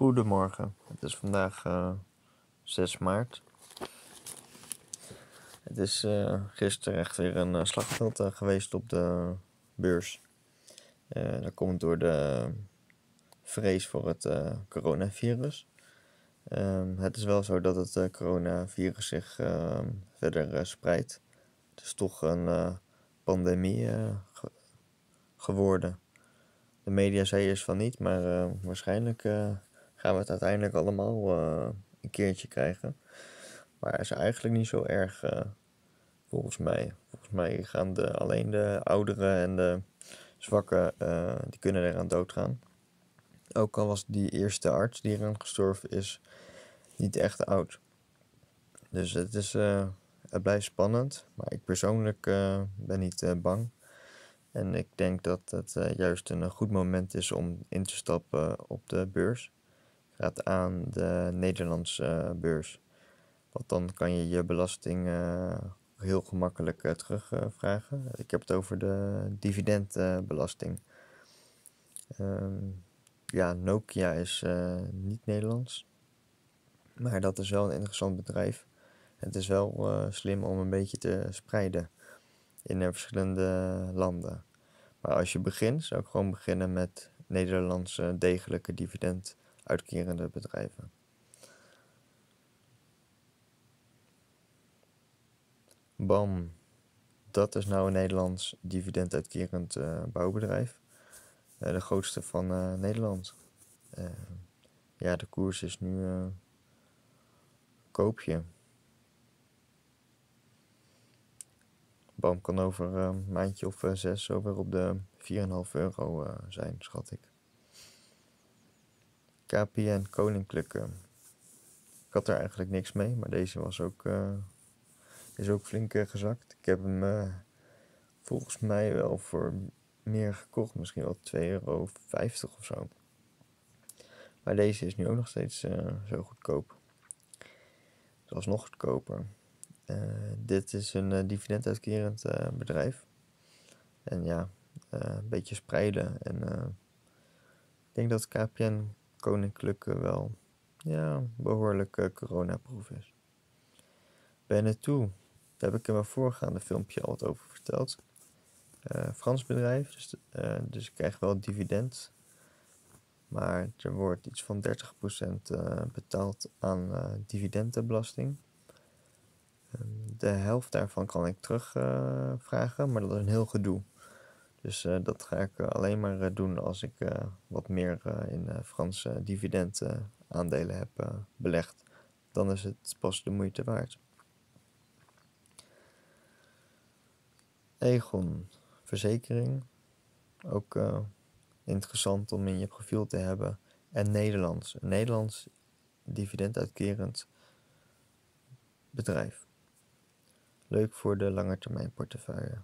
Goedemorgen, het is vandaag uh, eh, 6 maart. Het is uh, gisteren echt weer een uh, slagveld geweest op de beurs. dat komt door de vrees voor het coronavirus. Um, het is wel zo dat het coronavirus zich ehm, verder spreidt. Het is toch een pandemie geworden. De media zei eerst van niet, maar waarschijnlijk gaan we het uiteindelijk allemaal uh, een keertje krijgen. Maar is eigenlijk niet zo erg, uh, volgens mij. Volgens mij gaan de, alleen de ouderen en de zwakken, uh, die kunnen eraan doodgaan. Ook al was die eerste arts die eraan gestorven is, niet echt oud. Dus het, is, het blijft spannend, maar ik persoonlijk ben niet bang. En ik denk dat het juist een goed moment is om in te stappen op de beurs gaat aan de Nederlandse beurs. Want dan kan je je belasting uh, heel gemakkelijk uh, terugvragen. ik heb het over de dividendbelasting. Um, ja, Nokia is niet Nederlands. Maar dat is wel een interessant bedrijf. Het is wel slim om een beetje te spreiden in verschillende landen. Maar als je begint, zou ik gewoon beginnen met Nederlandse degelijke dividend uitkerende bedrijven. BAM, dat is nou een Nederlands dividenduitkerend uh, bouwbedrijf. Uh, de grootste van uh, Nederland. ja, de koers is nu koopje. BAM kan over een maandje of zes zo weer op de 4,5 euro zijn, schat ik. KPN Koninklijke. Ik had er eigenlijk niks mee, maar deze was ook, uh, is ook flink uh, gezakt. Ik heb hem uh, volgens mij wel voor meer gekocht, misschien wel 2,50 euro of zo. Maar deze is nu ook nog steeds zo goedkoop. Zelfs nog goedkoper. dit is een dividenduitkerend bedrijf. En ja, een beetje spreiden. En ik denk dat KPN koninklijke wel ja, behoorlijk coronaproof is. toe. daar heb ik in mijn voorgaande filmpje al wat over verteld. Uh, Frans bedrijf, dus, uh, dus ik krijg wel dividend. Maar er wordt iets van 30% uh, betaald aan dividendenbelasting. Ehm, de helft daarvan kan ik terugvragen, maar dat is een heel gedoe. Dus uh, dat ga ik uh, alleen maar uh, doen als ik wat meer in Franse dividend aandelen heb belegd. Dan is het pas de moeite waard. Egon, verzekering. Ook interessant om in je profiel te hebben. En Nederlands. Nederlands dividenduitkerend bedrijf. Leuk voor de lange termijn portefeuille.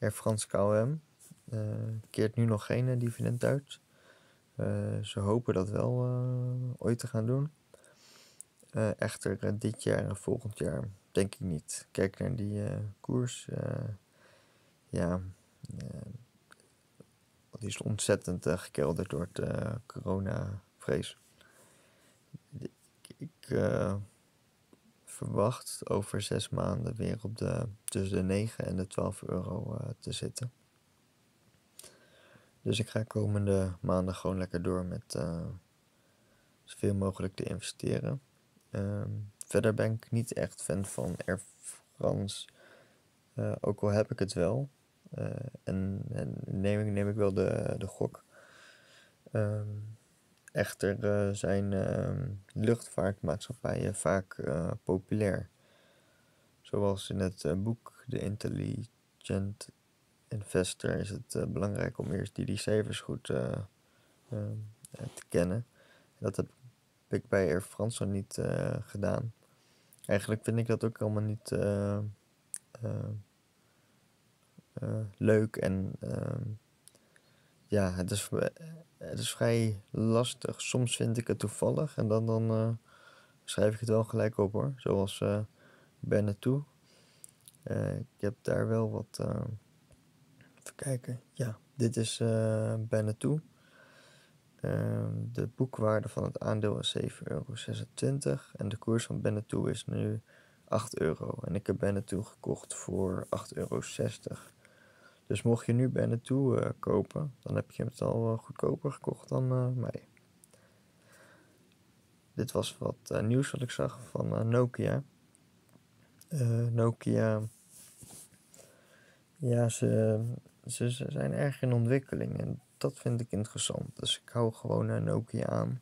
Air France KLM uh, keert nu nog geen uh, dividend uit. Uh, ze hopen dat wel ooit te gaan doen. echter, dit jaar en volgend jaar denk ik niet. Kijk naar die koers. ja, die is ontzettend gekelderd door het coronavrees. Ik verwacht over zes maanden weer op de, tussen de 9 en de 12 euro uh, te zitten. Dus ik ga komende maanden gewoon lekker door met uh, zoveel mogelijk te investeren. Uh, verder ben ik niet echt fan van Air France. Uh, ook al heb ik het wel. en, en neem, ik, neem ik wel de, de gok. Um, Echter uh, zijn uh, luchtvaartmaatschappijen vaak uh, populair. Zoals in het boek The Intelligent Investor is het belangrijk om eerst die, cijfers goed te kennen. Dat heb ik bij Air France nog niet gedaan. Eigenlijk vind ik dat ook allemaal niet leuk en ehm, ja, het is, eh, het is vrij lastig. Soms vind ik het toevallig en dan, dan uh, schrijf ik het wel gelijk op hoor. Zoals uh, ben toe. Uh, ik heb daar wel wat. even kijken. Ja, dit is uh, ben. Ehm, de boekwaarde van het aandeel is 7,26 euro en de koers van Benetou is nu 8 euro. En ik heb Benetou gekocht voor 8,60 euro. Dus mocht je nu Benetou uh, kopen, dan heb je het al goedkoper gekocht dan uh, mij. Dit was wat nieuws wat ik zag van Nokia. Nokia, ja, ze, ze, ze, zijn erg in ontwikkeling en dat vind ik interessant. Dus ik hou gewoon Nokia aan.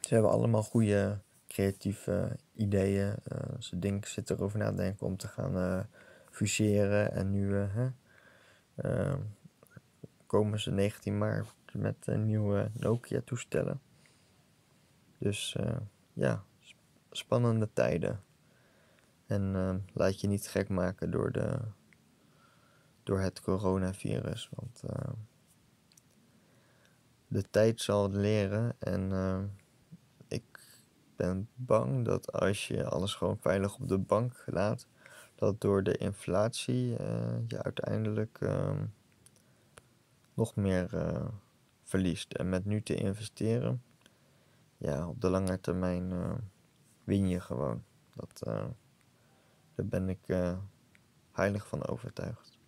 ze hebben allemaal goede creatieve ideeën. ze denken, zitten erover na te denken om te gaan fuseren. En nu uh, uh, komen ze 19 maart met nieuwe Nokia-toestellen. Dus uh, ja, spannende tijden. En ehm, laat je niet gek maken door, de, door het coronavirus. Want ehm, de tijd zal leren. En ik ben bang dat als je alles gewoon veilig op de bank laat, dat door de inflatie uh, je uiteindelijk uh, nog meer uh, verliest. En met nu te investeren, ja, op de lange termijn eh, win je gewoon. Dat, daar ben ik heilig van overtuigd.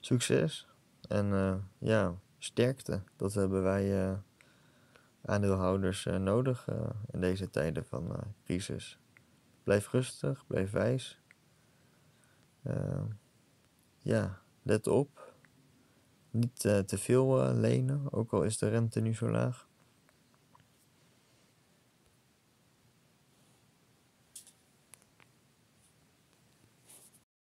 Succes en ja, sterkte. Dat hebben wij aandeelhouders nodig in deze tijden van crisis. Blijf rustig, blijf wijs. Ja, let op. Niet te veel lenen, ook al is de rente nu zo laag.